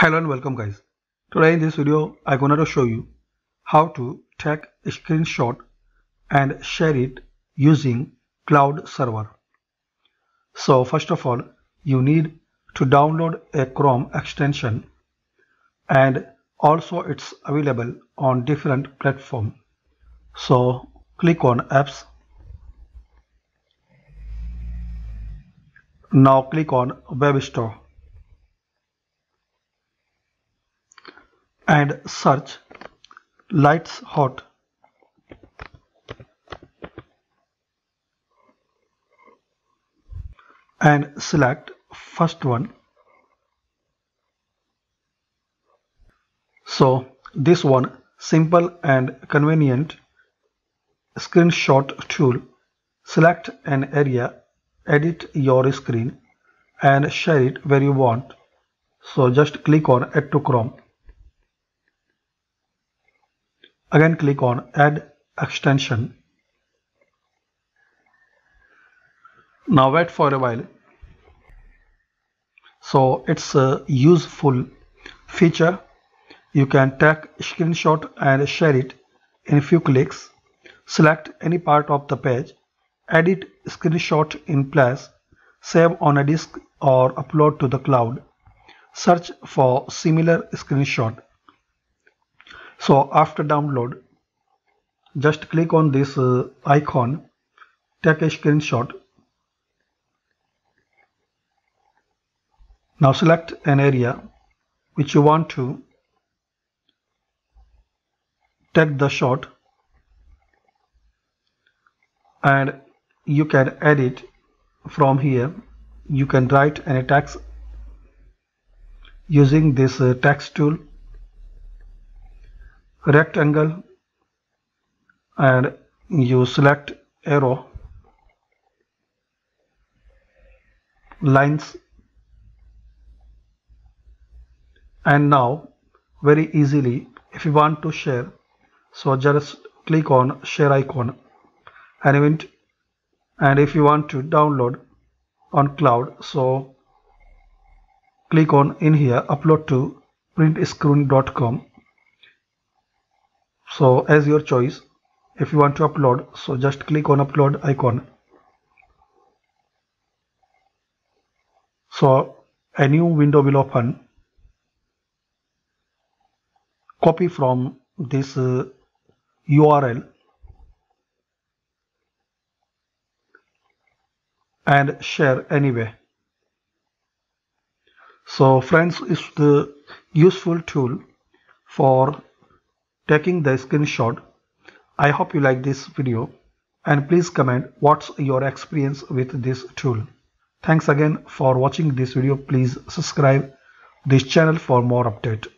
Hello and welcome guys. Today in this video I'm going to show you how to take a screenshot and share it using cloud server. So first of all you need to download a Chrome extension and also it's available on different platform. So click on apps. Now click on web store. And search. Lightshot. And select first one. So this one simple and convenient. Screenshot tool. Select an area. Edit your screen. And share it where you want. So just click on add to chrome Again click on add extension. Now wait for a while. So it's a useful feature. You can take screenshot and share it in a few clicks. Select any part of the page, edit screenshot in place, save on a disk or upload to the cloud. Search for similar screenshot so after download just click on this uh, icon take a screenshot. Now select an area which you want to. Take the shot. And you can edit from here. You can write any text using this uh, text tool rectangle and you select arrow lines and now very easily if you want to share so just click on share icon and event and if you want to download on cloud so click on in here upload to printscreen.com so as your choice if you want to upload so just click on upload icon. So a new window will open. Copy from this uh, URL and share anyway. So friends is the useful tool for taking the screenshot. I hope you like this video and please comment what's your experience with this tool. Thanks again for watching this video. Please subscribe this channel for more update.